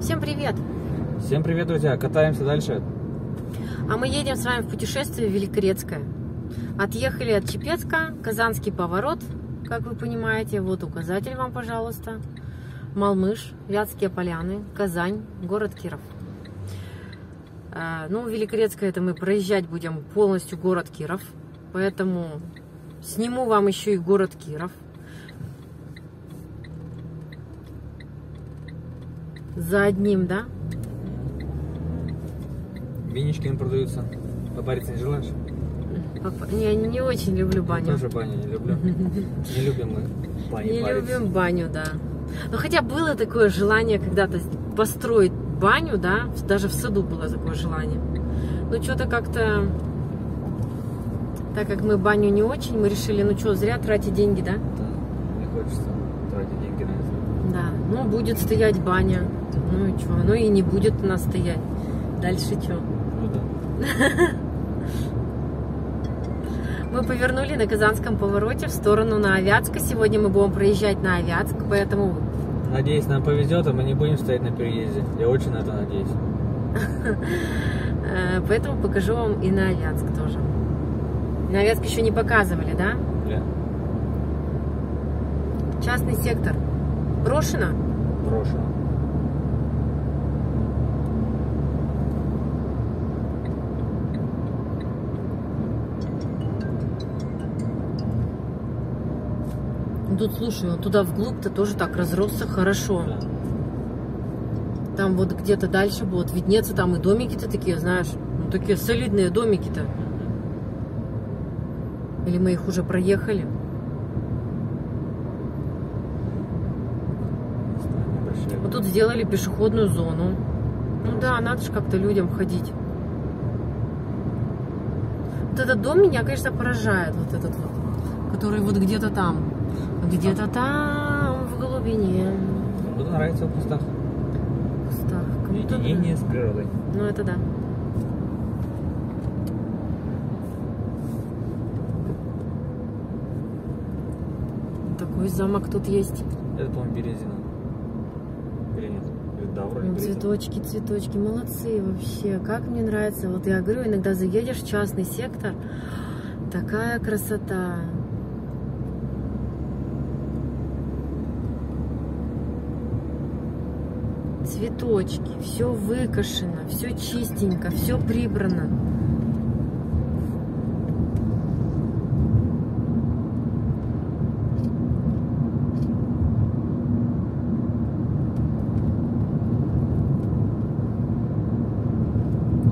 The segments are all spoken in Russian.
Всем привет! Всем привет, друзья! Катаемся дальше. А мы едем с вами в путешествие в Великорецкое. Отъехали от Чепецка, Казанский поворот, как вы понимаете. Вот указатель вам, пожалуйста. Малмыш, Вятские поляны, Казань, город Киров. А, ну, Великорецкое это мы проезжать будем полностью город Киров. Поэтому сниму вам еще и город Киров. За одним, да? Винички продаются. Попариться не желаешь? Я не очень люблю баню. Тоже баню не люблю. Не любим мы баню Не париться. любим баню, да. Но хотя было такое желание когда-то построить баню, да, даже в саду было такое желание. Но что-то как-то, так как мы баню не очень, мы решили, ну что, зря тратить деньги, да? Да, не хочется тратить деньги на это. Да, ну будет стоять баня, ну и что, ну и не будет у нас стоять. Дальше что? Ну да. Мы повернули на Казанском повороте в сторону на Авятска. Сегодня мы будем проезжать на Авятск, поэтому Надеюсь, нам повезет, а мы не будем стоять на переезде. Я очень на это надеюсь. Э, Поэтому покажу вам и на Авятск тоже. На Авятск еще не показывали, да? Бля, Частный сектор. Брошено? брошено. Тут, слушай, он туда вглубь-то тоже так разросся хорошо. Там вот где-то дальше будут виднеться там и домики-то такие, знаешь, ну такие солидные домики-то. Или мы их уже проехали? Вот тут сделали пешеходную зону. Ну да, надо же как-то людям ходить. Вот этот дом меня, конечно, поражает, вот этот вот, который вот где-то там. Где-то там, в глубине. Буду нравиться в кустах. в кустах. Круто, да. Единение с природой. Ну это да. Такой замок тут есть. Это, по-моему, березина. Или нет? Или да, вроде Ну, березина. цветочки, цветочки, молодцы вообще. Как мне нравится. Вот я говорю, иногда заедешь в частный сектор, такая красота. Цветочки, все выкошено, все чистенько, все прибрано.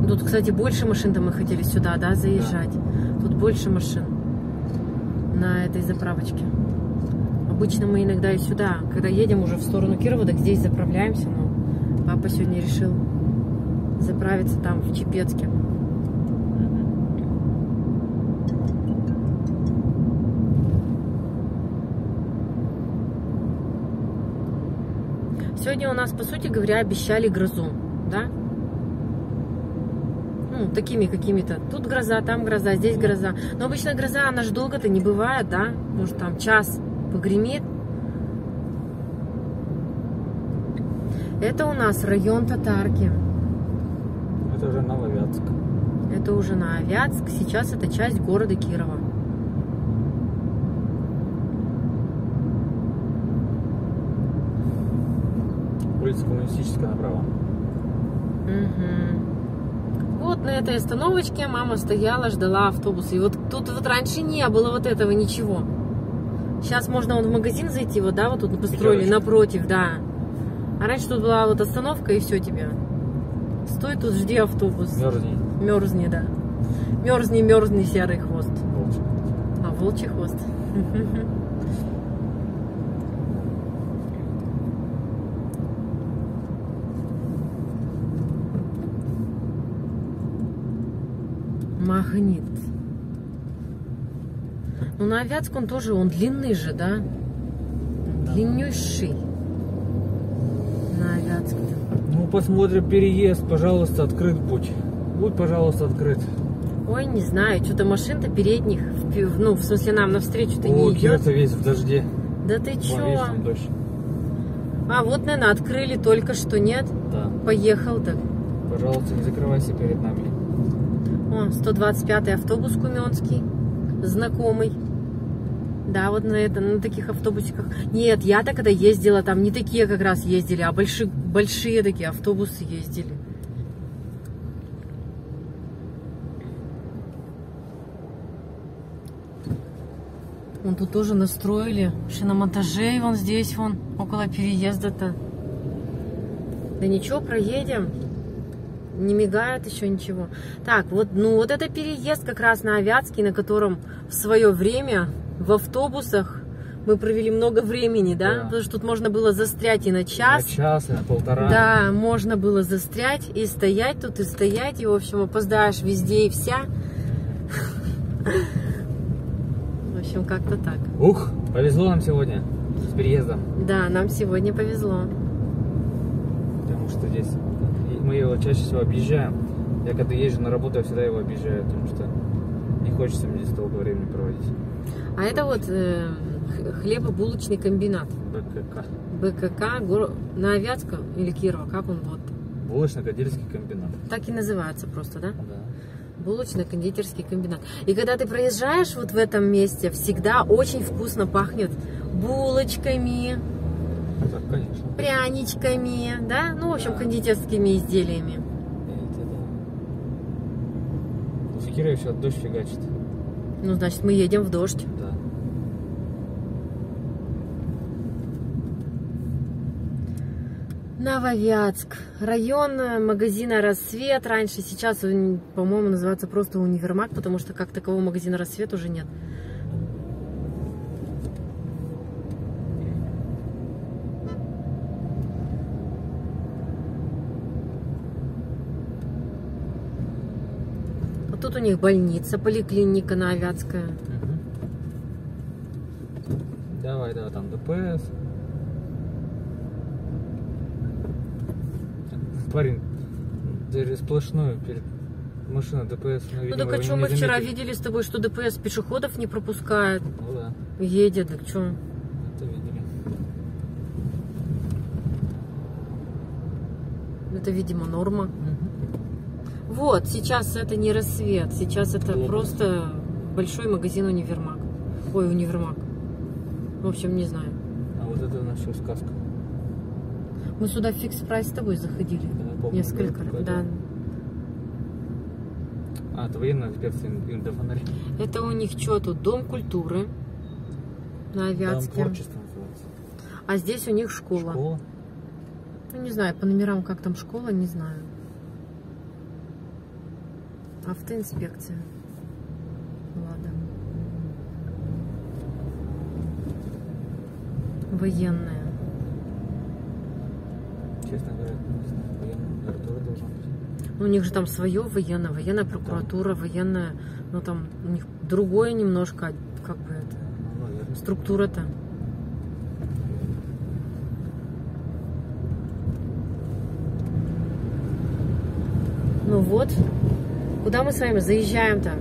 Тут, кстати, больше машин-то мы хотели сюда, да, заезжать. Тут больше машин на этой заправочке. Обычно мы иногда и сюда, когда едем уже в сторону Кирова, так здесь заправляемся, но папа сегодня решил заправиться там, в Чепецке. Сегодня у нас, по сути говоря, обещали грозу, да? Ну, такими какими-то. Тут гроза, там гроза, здесь гроза. Но обычно гроза, она же долго-то не бывает, да? Может, там час погремит. Это у нас район Татарки. Это уже Нововятск. Это уже на Авятск. Сейчас это часть города Кирова. Улица Коммунистическая направо. Мгм. Вот на этой остановочке мама стояла, ждала автобуса. И вот тут вот раньше не было вот этого ничего. Сейчас можно вот в магазин зайти, вот, да, вот тут построили Пятерочка. напротив, да. А раньше тут была вот остановка и все тебе. Стой тут, жди автобус. Мерзни. Мерзни, да. Мерзни, мерзни, серый хвост. Волчий. А, волчий хвост. Магнит. Ну, на Авятск он тоже, он длинный же, да? Длиннющий. Авятск. Ну, посмотрим переезд, пожалуйста, открыт будь. Будь, пожалуйста, открыт. Ой, не знаю, что-то машин-то передних, ну, в смысле, нам навстречу-то не идет. Кира-то весь в дожде. Да ты Вон, чё? видишь, там дождь. А, вот, наверное, открыли только что, нет? Да. Поехал так. Пожалуйста, не закрывайся перед нами. О, 125-й автобус Куменский, знакомый. Да, вот на, это, на таких автобусиках. Нет, я-то когда ездила, там не такие как раз ездили, а большие, большие такие автобусы ездили. Вон тут тоже настроили шиномонтажей вон здесь, вон, около переезда-то. Да ничего, проедем. Не мигает еще ничего. Так, вот, ну вот это переезд как раз на Авятский, на котором в свое время в автобусах мы провели много времени, да? Да. Потому что тут можно было застрять и на час. На час, и на полтора. Да, можно было застрять и стоять тут, и стоять, и, в общем, опоздаешь везде и вся. В общем, как-то так. Ух, повезло нам сегодня с переездом. Да, нам сегодня повезло. Потому что здесь мы его чаще всего объезжаем. Я когда езжу на работу, я всегда его объезжаю, потому что не хочется мне здесь долго времени проводить. А это вот э, хлебобулочный комбинат. БКК. БКК горо- на Авятском или Кирова, как он вот. Булочно-кадильский комбинат. Так и называется просто, да? Да. Булочно-кондитерский комбинат. И когда ты проезжаешь вот в этом месте, всегда очень вкусно пахнет булочками, Так, конечно. пряничками, да? Ну, в общем, Да. кондитерскими изделиями. Это да. В Кирове сейчас дождь фигачит. Ну, значит, мы едем в дождь. Да. Нововятск. Район э, магазина «Рассвет». Раньше, сейчас, по-моему, называется просто универмаг, потому что как такового магазина «Рассвет» уже нет. Тут у них больница, поликлиника на Авятская. Мгм. Давай, да, там ДПС. Парень, ты сплошную перед машина ДПС. Ну, Ну видимо, так а что мы вчера заметили. видели с тобой, что ДПС пешеходов не пропускает, Ну да, едет, так что? это видели. Это, видимо, норма. Вот, сейчас это не рассвет, сейчас это Глобус. просто большой магазин универмаг. Ой, универмаг. В общем, не знаю. А вот это наша сказка. Мы сюда в фикс прайс с тобой заходили. Да, помню, Несколько раз, да. А, это военная инспекция Индофонарь. Это у них что тут? Дом культуры на Там Авятске. творчество называется. А здесь у них школа. Школа. Ну, не знаю, по номерам как там школа, не знаю. Автоинспекция. Ладно. Военная. Честно говоря, не знаю, военная прокуратура должна быть. Ну, у них же там свое военное, военная прокуратура, военная, ну там у них другое немножко, как бы это, Ну, структура-то. Ну вот, куда мы с вами заезжаем-то?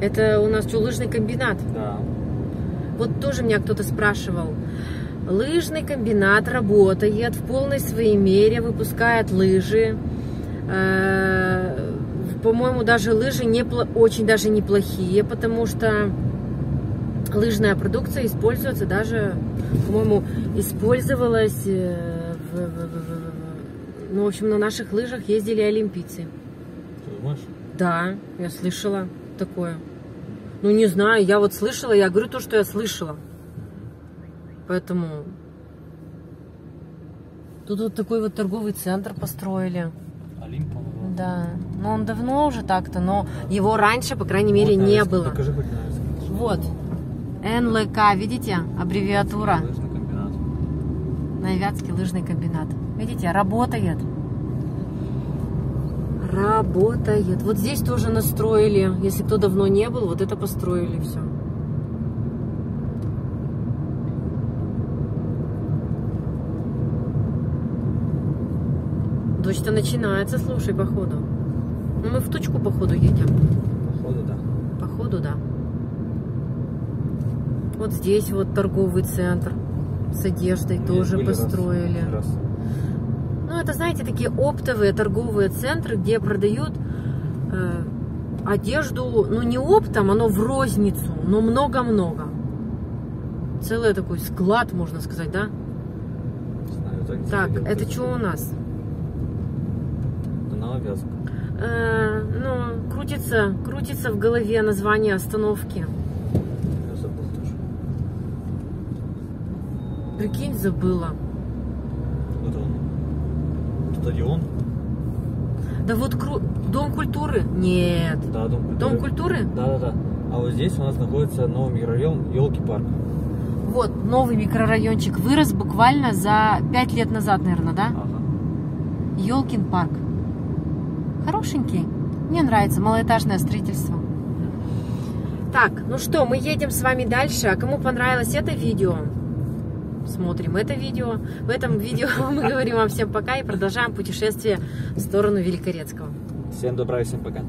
Это у нас что, лыжный комбинат? Да. Вот тоже меня кто-то спрашивал. Лыжный комбинат работает в полной своей мере, выпускает лыжи. Э, По-моему, даже лыжи не, очень даже неплохие, потому что лыжная продукция используется даже, по-моему, использовалась э, в, в- в- в- в- ну, в общем, на наших лыжах ездили олимпийцы. Ты думаешь? Да, я слышала такое. Ну, не знаю, я вот слышала, я говорю то, что я слышала. Поэтому... Тут вот такой вот торговый центр построили. Олимп, по-моему. Да, но он давно уже так-то, но его раньше, по крайней мере, Вот не нарезка. было. Покажи хоть. Вот. НЛК, видите, аббревиатура. Лыжный комбинат. Новятский лыжный комбинат. Видите, работает. Работает. Вот здесь тоже настроили. Если кто давно не был, вот это построили все. Дождь-то начинается, слушай, походу. Ну, мы в точку, походу, едем. Походу, да. Походу, да. Вот здесь вот торговый центр. с одеждой Здесь тоже были раз- построили. раз. Это, знаете, такие оптовые торговые центры, где продают э, одежду, ну, не оптом, оно в розницу, но много-много. Целый такой склад, можно сказать, да? Знаю, так Так, это то что у нас? Это Нововязка. Э, ну, крутится, крутится в голове название остановки. Я забыл тоже. Прикинь, забыла. Вот он. Стадион? Да вот кру... Дом культуры? Нет. Да, Дом культуры. Дом культуры? Да, да, да. А вот здесь у нас находится новый микрорайон Елки парк. Вот, новый микрорайончик вырос буквально за пять лет назад, наверное, да? Ага. Елкин парк. Хорошенький. Мне нравится малоэтажное строительство. Так, ну что, мы едем с вами дальше. А кому понравилось это видео, смотрим это видео. В этом видео мы говорим вам всем пока и продолжаем путешествие в сторону Великорецкого. Всем добра и всем пока.